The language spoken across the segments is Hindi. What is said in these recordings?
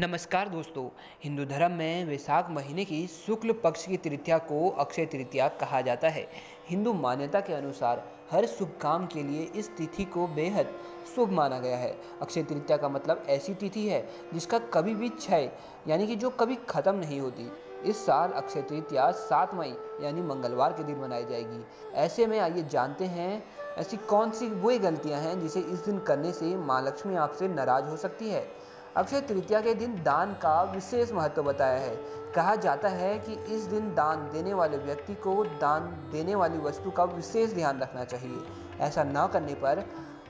नमस्कार दोस्तों, हिंदू धर्म में वैशाख महीने की शुक्ल पक्ष की तृतीया को अक्षय तृतीया कहा जाता है। हिंदू मान्यता के अनुसार हर शुभ काम के लिए इस तिथि को बेहद शुभ माना गया है। अक्षय तृतीया का मतलब ऐसी तिथि है, जिसका कभी भी क्षय, यानी कि जो कभी खत्म नहीं होती। इस साल अक्षय तृतीया सात मई, यानी मंगलवार के दिन मनाई जाएगी। ऐसे में आइए जानते हैं, ऐसी कौन सी वही गलतियाँ हैं जिसे इस दिन करने से माँ लक्ष्मी आपसे नाराज़ हो सकती है? अक्षय तृतीया के दिन दान का विशेष महत्व बताया है। कहा जाता है कि इस दिन दान देने वाले व्यक्ति को दान देने वाली वस्तु का विशेष ध्यान रखना चाहिए। ऐसा न करने पर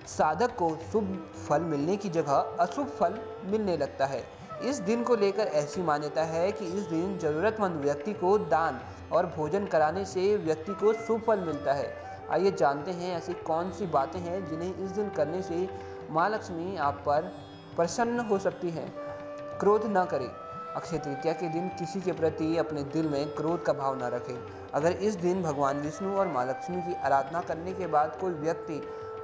साधक को शुभ फल मिलने की जगह अशुभ फल मिलने लगता है। इस दिन को लेकर ऐसी मान्यता है कि इस दिन जरूरतमंद व्यक्ति को दान और भोजन कराने से व्यक्ति को शुभ फल मिलता है। आइए जानते हैं ऐसी कौन सी बातें हैं जिन्हें इस दिन करने से माँ लक्ष्मी आप पर प्रसन्न हो सकती है। क्रोध न करें। अक्षय तृतीया के दिन किसी के प्रति अपने दिल में क्रोध का भाव न रखें। अगर इस दिन भगवान विष्णु और माँ लक्ष्मी की आराधना करने के बाद कोई व्यक्ति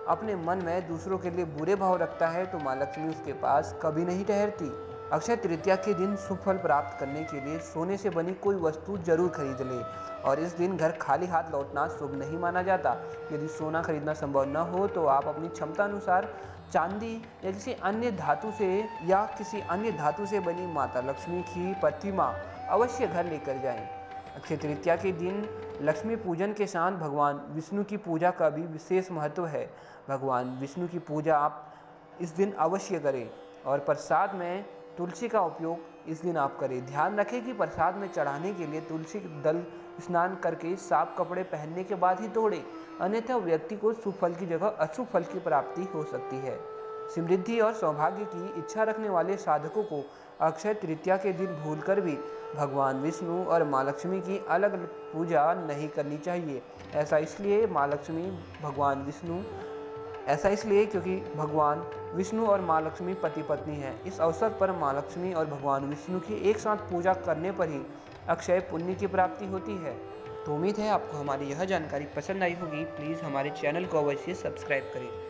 अपने मन में दूसरों के लिए बुरे भाव रखता है तो माँ लक्ष्मी उसके पास कभी नहीं ठहरती। अक्षय तृतीया के दिन सुफल फल प्राप्त करने के लिए सोने से बनी कोई वस्तु ज़रूर खरीद लें। और इस दिन घर खाली हाथ लौटना शुभ नहीं माना जाता। यदि सोना खरीदना संभव न हो तो आप अपनी क्षमता अनुसार चांदी या किसी अन्य धातु से या किसी अन्य धातु से बनी माता लक्ष्मी की प्रतिमा अवश्य घर लेकर जाएँ। अक्षय तृतीया के दिन लक्ष्मी पूजन के साथ भगवान विष्णु की पूजा का भी विशेष महत्व है। भगवान विष्णु की पूजा आप इस दिन अवश्य करें और प्रसाद में तुलसी का उपयोग इस दिन आप करें। ध्यान रखें कि प्रसाद में चढ़ाने के लिए तुलसी दल स्नान करके साफ़ कपड़े पहनने के बाद ही तोड़े। अन्यथा व्यक्ति को सुफल की जगह अशुभ फल की प्राप्ति हो सकती है। समृद्धि और सौभाग्य की इच्छा रखने वाले साधकों को अक्षय तृतीया के दिन भूलकर भी भगवान विष्णु और माँ लक्ष्मी की अलग पूजा नहीं करनी चाहिए। ऐसा इसलिए माँ लक्ष्मी, भगवान विष्णु ऐसा इसलिए क्योंकि भगवान विष्णु और माँ लक्ष्मी पति पत्नी हैं। इस अवसर पर माँ लक्ष्मी और भगवान विष्णु की एक साथ पूजा करने पर ही अक्षय पुण्य की प्राप्ति होती है। तो उम्मीद है आपको हमारी यह जानकारी पसंद आई होगी। प्लीज़ हमारे चैनल को अवश्य सब्सक्राइब करें।